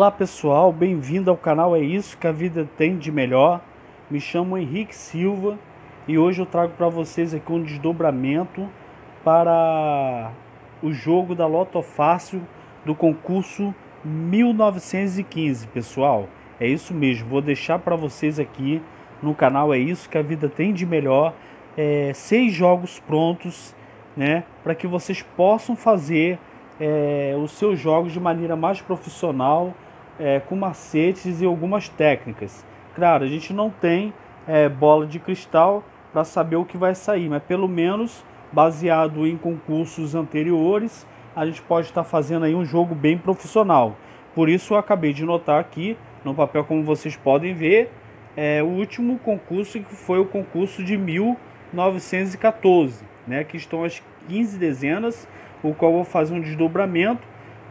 Olá pessoal, bem-vindo ao canal É Isso que a Vida Tem de Melhor. Me chamo Henrique Silva e hoje eu trago para vocês aqui um desdobramento para o jogo da Loto Fácil do concurso 1915, pessoal. É isso mesmo, vou deixar para vocês aqui no canal É Isso que a Vida Tem de Melhor é, seis jogos prontos, né, para que vocês possam fazer é, os seus jogos de maneira mais profissional, é, com macetes e algumas técnicas. Claro, a gente não tem é, bola de cristal para saber o que vai sair, mas pelo menos baseado em concursos anteriores, a gente pode estar fazendo aí um jogo bem profissional. Por isso eu acabei de notar aqui no papel, como vocês podem ver, é, o último concurso que foi o concurso de 1914, né, que estão as 15 dezenas o qual vou fazer um desdobramento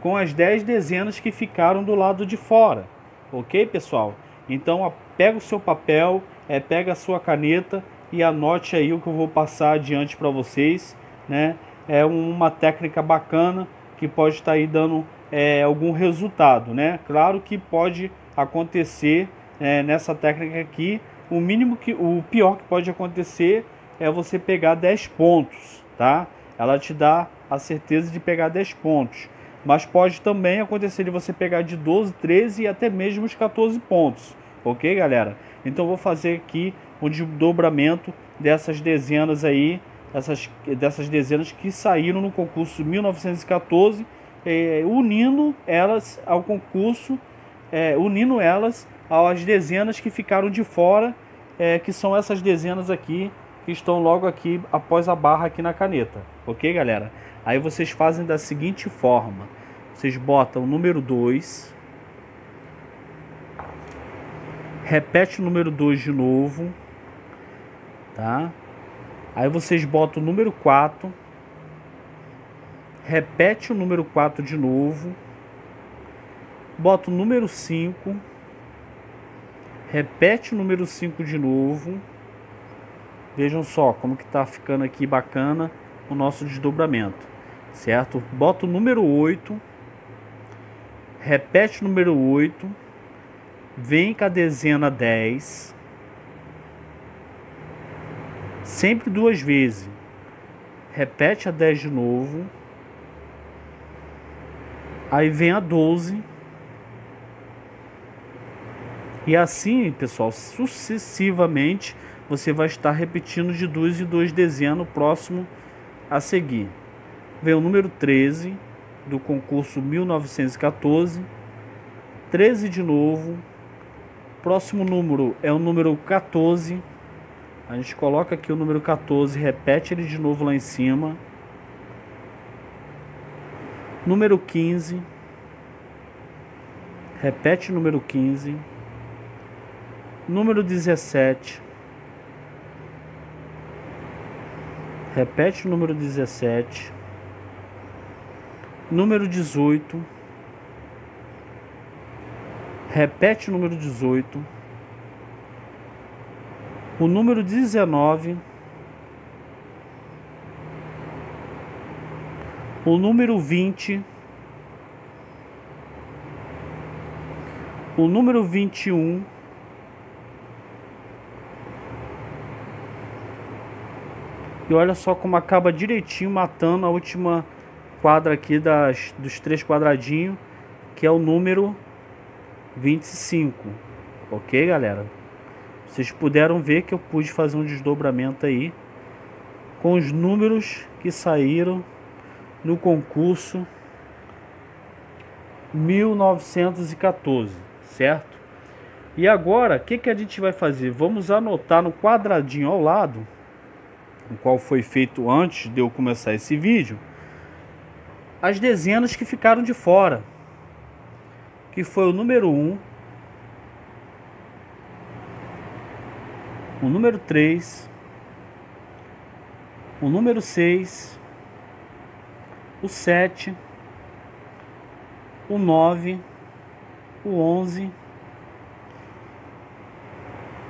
com as 10 dezenas que ficaram do lado de fora. Ok, pessoal? Então, pega o seu papel, é, pega a sua caneta e anote aí o que eu vou passar adiante para vocês. Né? É uma técnica bacana que pode estar aí dando é, algum resultado. Né? Claro que pode acontecer é, nessa técnica aqui, o mínimo que o pior que pode acontecer é você pegar 10 pontos, tá? Ela te dá a certeza de pegar 10 pontos. Mas pode também acontecer de você pegar de 12, 13 e até mesmo os 14 pontos. Ok, galera? Então vou fazer aqui um desdobramento dessas dezenas aí, essas, dessas dezenas que saíram no concurso 1914, é, unindo elas ao concurso, é, unindo elas às dezenas que ficaram de fora, é, que são essas dezenas aqui que estão logo aqui após a barra aqui na caneta. Ok, galera? Aí vocês fazem da seguinte forma: vocês botam o número 2, repete o número 2 de novo, tá? Aí vocês botam o número 4, repete o número 4 de novo, bota o número 5, repete o número 5 de novo. Vejam só como que tá ficando aqui bacana o nosso desdobramento, certo? Bota o número 8, repete o número 8, vem com a dezena 10, sempre duas vezes. Repete a 10 de novo. Aí vem a 12. E assim, pessoal, sucessivamente você vai estar repetindo de duas em duas dezenas no próximo a seguir, vem o número 13 do concurso 1914, 13 de novo. Próximo número é o número 14. A gente coloca aqui o número 14, repete ele de novo lá em cima. Número 15. Repete o número 15. Número 17. Repete o número 17. Número 18. Repete o número 18. O número 19. O número 20. O número 21. E olha só como acaba direitinho matando a última quadra aqui das, dos três quadradinhos, que é o número 25. Ok, galera? Vocês puderam ver que eu pude fazer um desdobramento aí com os números que saíram no concurso 1914, certo? E agora, o que, que a gente vai fazer? Vamos anotar no quadradinho ao lado o qual foi feito antes de eu começar esse vídeo, as dezenas que ficaram de fora, que foi o número 1, o número 3, o número 6, o 7, o 9, o 11,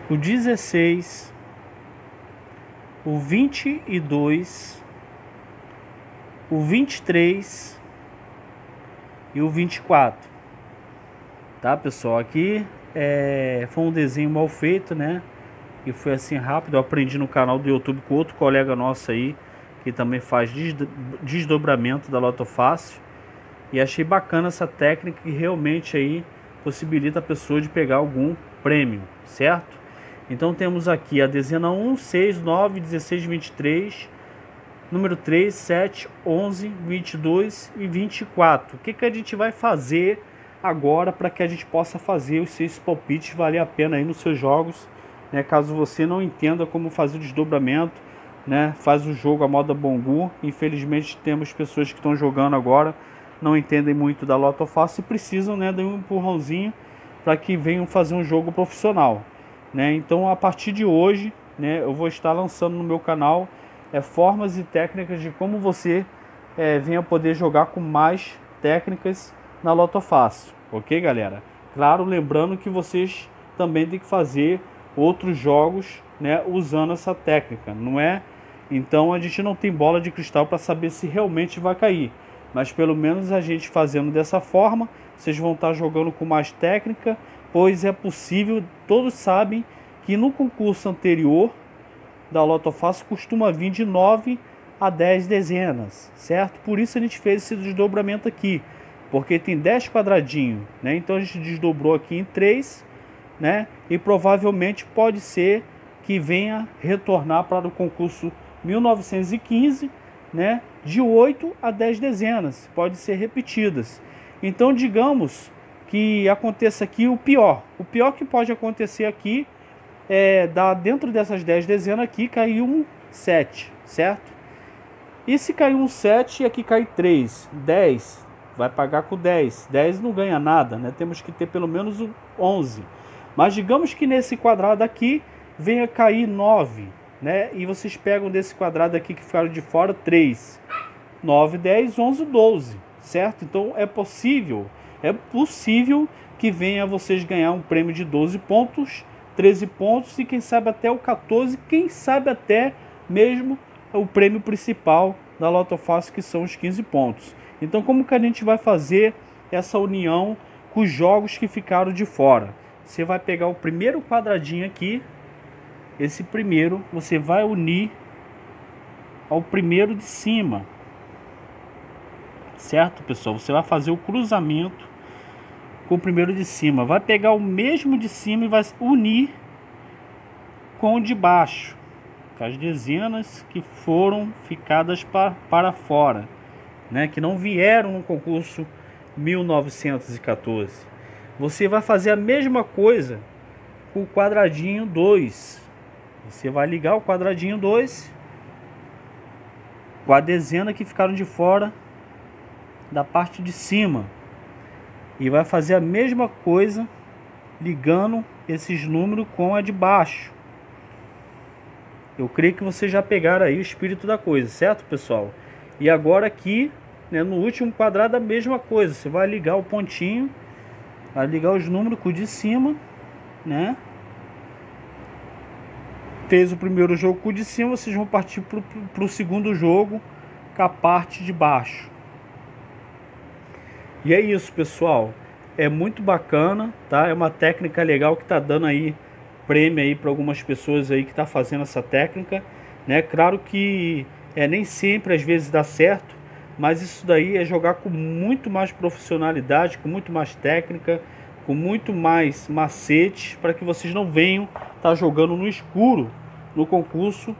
o 16, o vinte e dois, o vinte e três o vinte e quatro. Tá, pessoal? Aqui é, foi um desenho mal feito, né? E foi assim rápido. Eu aprendi no canal do YouTube com outro colega nosso aí, que também faz desdobramento da Loto Fácil. E achei bacana essa técnica que realmente aí possibilita a pessoa de pegar algum prêmio, certo? Então temos aqui a dezena 1, 6, 9, 16, 23, número 3, 7, 11, 22 e 24. O que, que a gente vai fazer agora para que a gente possa fazer os seus palpites valer a pena aí nos seus jogos, né? Caso você não entenda como fazer o desdobramento, né? Faz o jogo a moda Bongu. Infelizmente temos pessoas que estão jogando agora, não entendem muito da Loto Fácil e precisam, né, de um empurrãozinho para que venham fazer um jogo profissional, né? Então a partir de hoje, né, eu vou estar lançando no meu canal é, formas e técnicas de como você é, venha poder jogar com mais técnicas na Loto Fácil, ok, galera? Claro, lembrando que vocês também têm que fazer outros jogos, né, usando essa técnica, não é? Então a gente não tem bola de cristal para saber se realmente vai cair, mas pelo menos a gente fazendo dessa forma, vocês vão estar jogando com mais técnica, pois é possível, todos sabem que no concurso anterior da Loto Fácil costuma vir de 9 a 10 dezenas, certo? Por isso a gente fez esse desdobramento aqui porque tem 10 quadradinhos, né? Então a gente desdobrou aqui em 3, né? E provavelmente pode ser que venha retornar para o concurso 1915, né? De 8 a 10 dezenas, pode ser repetidas. Então digamos que aconteça aqui o pior. O pior que pode acontecer aqui é dar dentro dessas 10 dezenas aqui cair um 7, certo? E se cair um 7 e aqui cair 3, 10, vai pagar com 10. 10 não ganha nada, né? Temos que ter pelo menos 11. Mas digamos que nesse quadrado aqui venha cair 9, né? E vocês pegam desse quadrado aqui que ficaram de fora 3. 9, 10, 11, 12, certo? Então é possível, é possível que venha vocês ganhar um prêmio de 12 pontos, 13 pontos e quem sabe até o 14, quem sabe até mesmo o prêmio principal da Loto Fácil que são os 15 pontos. Então, como que a gente vai fazer essa união com os jogos que ficaram de fora? Você vai pegar o primeiro quadradinho aqui, esse primeiro, você vai unir ao primeiro de cima. Certo, pessoal? Você vai fazer o cruzamento com o primeiro de cima. Vai pegar o mesmo de cima e vai unir com o de baixo. Com as dezenas que foram ficadas para, para fora né, que não vieram no concurso 1914. Você vai fazer a mesma coisa com o quadradinho 2. Você vai ligar o quadradinho 2 com a dezena que ficaram de fora da parte de cima. E vai fazer a mesma coisa ligando esses números com a de baixo. Eu creio que vocês já pegaram aí o espírito da coisa, certo, pessoal? E agora aqui, né, no último quadrado, a mesma coisa. Você vai ligar o pontinho, vai ligar os números com o de cima, né? Fez o primeiro jogo com o de cima, vocês vão partir para o segundo jogo com a parte de baixo. E é isso, pessoal. É muito bacana, tá? É uma técnica legal que tá dando aí prêmio aí para algumas pessoas aí que tá fazendo essa técnica, né? Claro que é, nem sempre às vezes dá certo, mas isso daí é jogar com muito mais profissionalidade, com muito mais técnica, com muito mais macete, para que vocês não venham tá jogando no escuro no concurso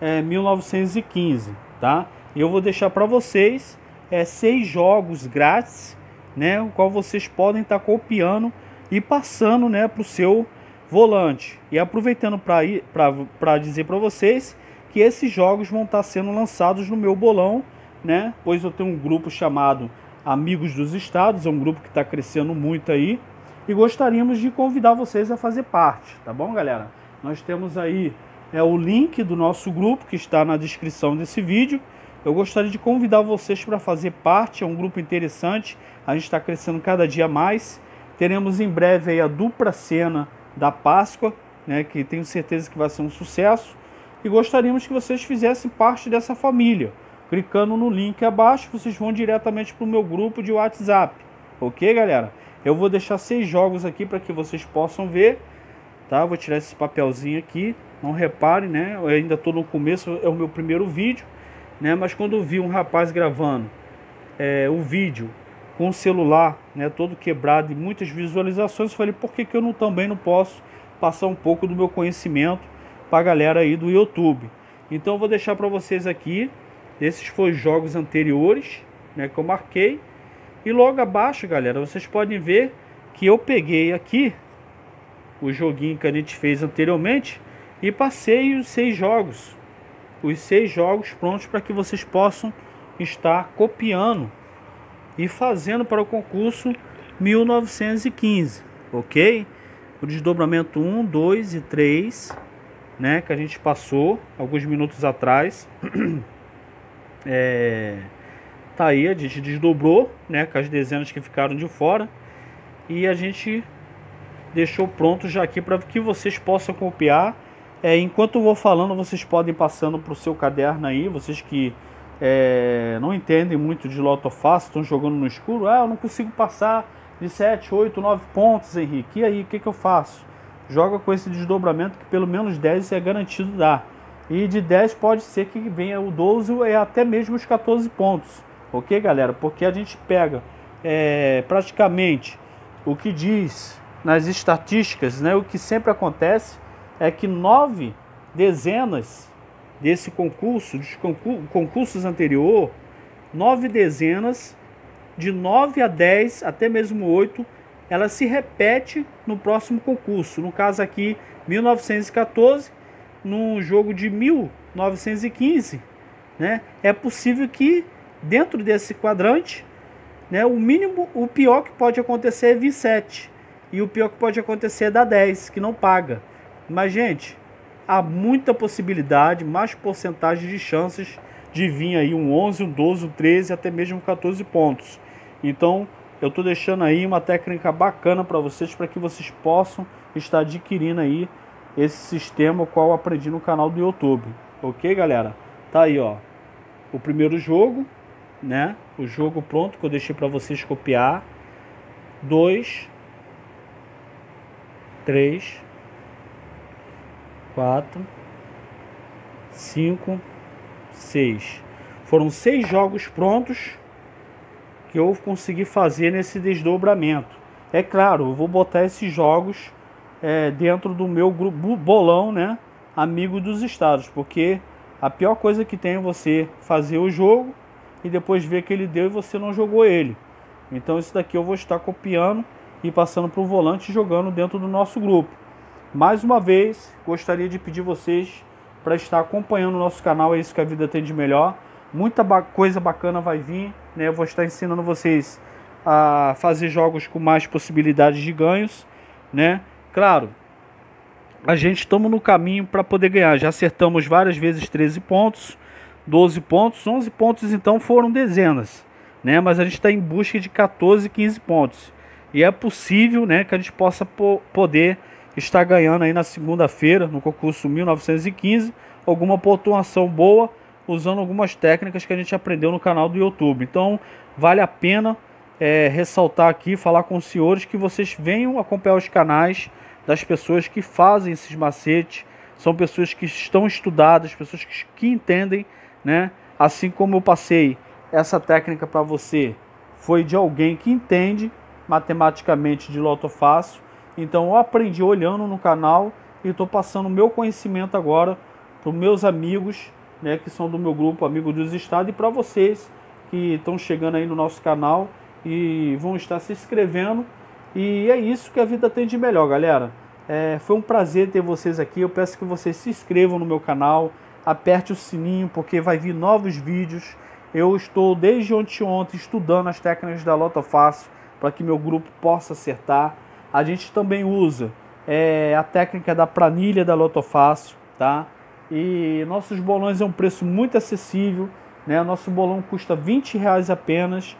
é, 1915, tá? E eu vou deixar para vocês é, seis jogos grátis, né? O qual vocês podem estar tá copiando e passando, né, para o seu volante. E aproveitando para dizer para vocês que esses jogos vão estar sendo lançados no meu bolão, né? Pois eu tenho um grupo chamado Amigos dos Estados, é um grupo que está crescendo muito aí e gostaríamos de convidar vocês a fazer parte, tá bom, galera? Nós temos aí é o link do nosso grupo que está na descrição desse vídeo. Eu gostaria de convidar vocês para fazer parte, é um grupo interessante, a gente está crescendo cada dia mais. Teremos em breve a dupla cena da Páscoa, né, que tenho certeza que vai ser um sucesso e gostaríamos que vocês fizessem parte dessa família. Clicando no link abaixo, vocês vão diretamente para o meu grupo de WhatsApp. Ok, galera? Eu vou deixar seis jogos aqui para que vocês possam ver, tá? Vou tirar esse papelzinho aqui. Não repare, né? Eu ainda estou no começo, é o meu primeiro vídeo, né? Mas quando eu vi um rapaz gravando é, o vídeo com o celular, né, todo quebrado e muitas visualizações, eu falei, por que, que eu não, também não posso passar um pouco do meu conhecimento para a galera aí do YouTube? Então eu vou deixar para vocês aqui, esses foram os jogos anteriores, né, que eu marquei. E logo abaixo, galera, vocês podem ver que eu peguei aqui o joguinho que a gente fez anteriormente e passei os seis jogos. Os seis jogos prontos para que vocês possam estar copiando e fazendo para o concurso 1915, ok? O desdobramento 1, 2 e 3, né, que a gente passou alguns minutos atrás. é, tá aí, a gente desdobrou, né, com as dezenas que ficaram de fora. E a gente deixou pronto já aqui para que vocês possam copiar. É, enquanto eu vou falando, vocês podem ir passando para o seu caderno aí, vocês que é, não entendem muito de loto fácil, estão jogando no escuro. Ah, eu não consigo passar de 7, 8, 9 pontos, Henrique. E aí, o que, que eu faço? Joga com esse desdobramento que pelo menos 10 é garantido dar. E de 10 pode ser que venha o 12 e até mesmo os 14 pontos. Ok, galera? Porque a gente pega é, praticamente o que diz nas estatísticas, né? O que sempre acontece é que nove dezenas desse concurso, dos concursos anterior, nove dezenas, de 9 a 10, até mesmo 8, ela se repete no próximo concurso. No caso aqui, 1914, num jogo de 1915, né? É possível que dentro desse quadrante, né, o mínimo, o pior que pode acontecer é 27 e o pior que pode acontecer é da 10, que não paga. Mas gente, há muita possibilidade, mais porcentagem de chances de vir aí um 11, um 12, um 13, até mesmo 14 pontos. Então, eu estou deixando aí uma técnica bacana para vocês, para que vocês possam estar adquirindo aí esse sistema o qual eu aprendi no canal do YouTube. Ok, galera? Tá aí, ó. O primeiro jogo, né? O jogo pronto que eu deixei para vocês copiar. Dois, três, quatro, cinco, seis. Foram seis jogos prontos que eu consegui fazer nesse desdobramento. É claro, eu vou botar esses jogos é, dentro do meu grupo bolão, né? Amigo dos estados, porque a pior coisa que tem é você fazer o jogo e depois ver que ele deu e você não jogou ele. Então isso daqui eu vou estar copiando e passando para o volante jogando dentro do nosso grupo. Mais uma vez, gostaria de pedir vocês para estar acompanhando o nosso canal, é isso que a vida tem de melhor. Muita ba coisa bacana vai vir, né? Eu vou estar ensinando vocês a fazer jogos com mais possibilidades de ganhos, né? Claro, a gente estamos no caminho para poder ganhar. Já acertamos várias vezes 13 pontos, 12 pontos, 11 pontos então foram dezenas, né? Mas a gente está em busca de 14, 15 pontos. E é possível, né, que a gente possa po poder está ganhando aí na segunda-feira, no concurso 1915, alguma pontuação boa, usando algumas técnicas que a gente aprendeu no canal do YouTube. Então, vale a pena é, ressaltar aqui, falar com os senhores que vocês venham acompanhar os canais das pessoas que fazem esses macetes, são pessoas que estão estudadas, pessoas que, que entendem, né? Assim como eu passei essa técnica para você, foi de alguém que entende matematicamente de loto fácil então eu aprendi olhando no canal e estou passando o meu conhecimento agora para os meus amigos, né, que são do meu grupo Amigo dos Estados, e para vocês que estão chegando aí no nosso canal e vão estar se inscrevendo. E é isso que a vida tem de melhor, galera. É, foi um prazer ter vocês aqui. Eu peço que vocês se inscrevam no meu canal, aperte o sininho, porque vai vir novos vídeos. Eu estou desde ontem, ontem estudando as técnicas da Lota Fácil para que meu grupo possa acertar. A gente também usa é, a técnica da planilha da Lotofácil, tá? E nossos bolões é um preço muito acessível, né? Nosso bolão custa 20 reais apenas.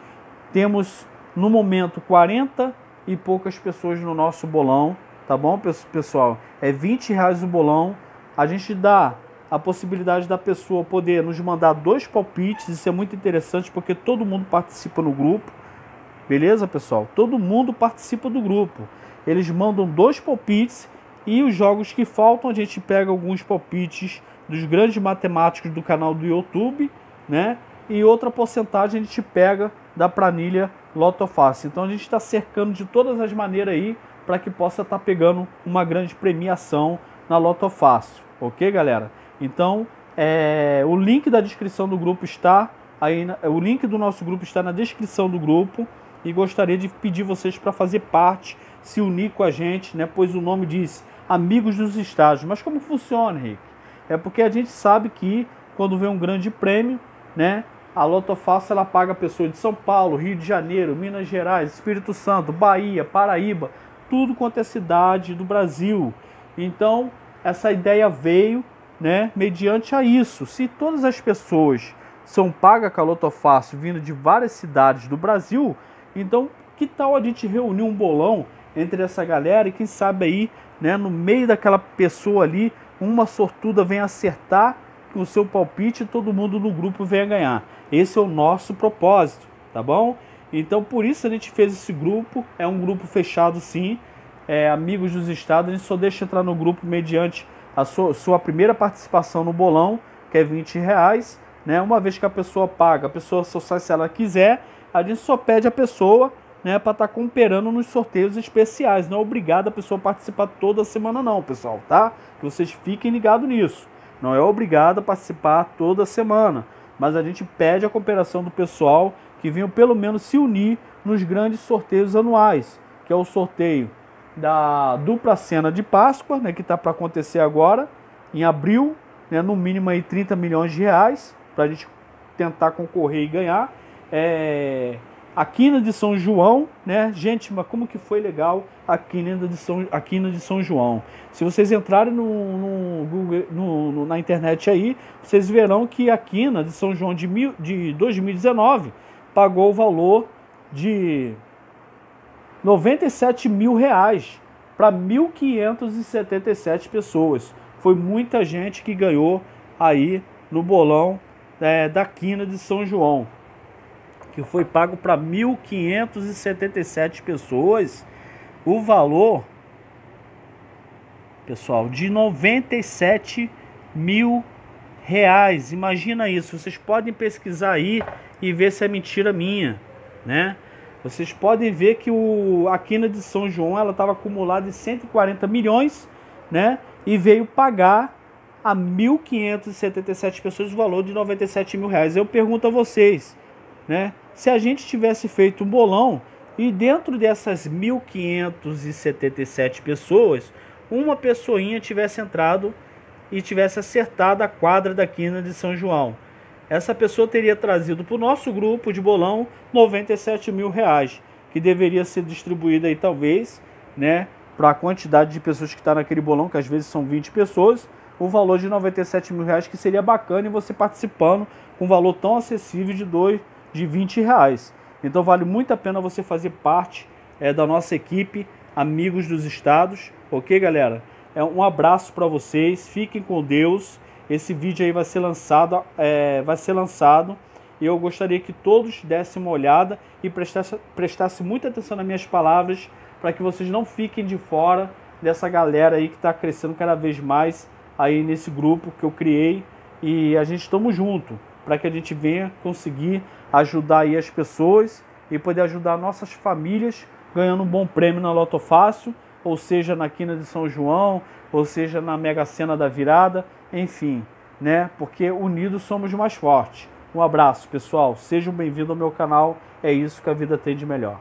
Temos no momento 40 e poucas pessoas no nosso bolão, tá bom, pessoal? É 20 reais o bolão. A gente dá a possibilidade da pessoa poder nos mandar dois palpites, isso é muito interessante porque todo mundo participa no grupo Beleza, pessoal? Todo mundo participa do grupo. Eles mandam dois palpites e os jogos que faltam a gente pega alguns palpites dos grandes matemáticos do canal do YouTube, né? E outra porcentagem a gente pega da planilha Lotofácil. Então a gente está cercando de todas as maneiras aí para que possa estar tá pegando uma grande premiação na Lotofácil, ok, galera? Então é, o link da descrição do grupo está aí, o link do nosso grupo está na descrição do grupo e gostaria de pedir vocês para fazer parte, se unir com a gente, né? Pois o nome diz Amigos dos Estágios. Mas como funciona, Henrique? É porque a gente sabe que quando vem um grande prêmio, né? A Loto Fácil ela paga a pessoa de São Paulo, Rio de Janeiro, Minas Gerais, Espírito Santo, Bahia, Paraíba, tudo quanto é cidade do Brasil. Então, essa ideia veio, né, mediante a isso. Se todas as pessoas são pagas com a Loto Fácil vindo de várias cidades do Brasil, então que tal a gente reunir um bolão entre essa galera e quem sabe aí, né, no meio daquela pessoa ali, uma sortuda vem acertar o seu palpite e todo mundo no grupo venha ganhar. Esse é o nosso propósito, tá bom? Então por isso a gente fez esse grupo, é um grupo fechado sim, é, amigos dos estados, a gente só deixa entrar no grupo mediante a sua, sua primeira participação no bolão, que é 20 reais, né? Uma vez que a pessoa paga, a pessoa só sai se ela quiser, a gente só pede a pessoa né, para estar tá cooperando nos sorteios especiais. Não é obrigado a pessoa participar toda semana não, pessoal, tá? Que vocês fiquem ligados nisso. Não é obrigado a participar toda semana, mas a gente pede a cooperação do pessoal que venham pelo menos se unir nos grandes sorteios anuais, que é o sorteio da dupla cena de Páscoa, né, que está para acontecer agora, em abril, né, no mínimo aí 30 milhões de reais, para a gente tentar concorrer e ganhar. É, a quina de São João, né? Gente, mas como que foi legal a quina de São, a quina de São João. Se vocês entrarem no, no no, no, na internet aí, vocês verão que a quina de São João de, mil, de 2019 pagou o valor de 97 mil reais para 1.577 pessoas. Foi muita gente que ganhou aí no bolão é, da quina de São João que foi pago para 1.577 pessoas, o valor, pessoal, de 97 mil reais. Imagina isso. Vocês podem pesquisar aí e ver se é mentira minha, né? Vocês podem ver que o, a quina de São João ela estava acumulada em 140 milhões, né? E veio pagar a 1.577 pessoas o valor de 97 mil reais. Eu pergunto a vocês, né? Se a gente tivesse feito um bolão e dentro dessas 1.577 pessoas, uma pessoinha tivesse entrado e tivesse acertado a quadra da quina de São João. Essa pessoa teria trazido para o nosso grupo de bolão 97 mil reais, que deveria ser distribuído aí talvez, né, para a quantidade de pessoas que está naquele bolão, que às vezes são 20 pessoas, o valor de 97 mil reais, que seria bacana e você participando com um valor tão acessível de dois de 20 reais. Então vale muito a pena você fazer parte é, da nossa equipe, amigos dos estados, ok, galera? É um abraço para vocês, fiquem com Deus. Esse vídeo aí vai ser lançado, é, vai ser lançado e eu gostaria que todos dessem uma olhada e prestasse, prestasse muita atenção nas minhas palavras para que vocês não fiquem de fora dessa galera aí que está crescendo cada vez mais aí nesse grupo que eu criei e a gente estamos junto para que a gente venha conseguir ajudar aí as pessoas e poder ajudar nossas famílias ganhando um bom prêmio na Loto Fácil, ou seja, na Quina de São João, ou seja, na Mega Sena da Virada, enfim, né? Porque unidos somos mais fortes. Um abraço, pessoal. Sejam bem-vindos ao meu canal. É isso que a vida tem de melhor.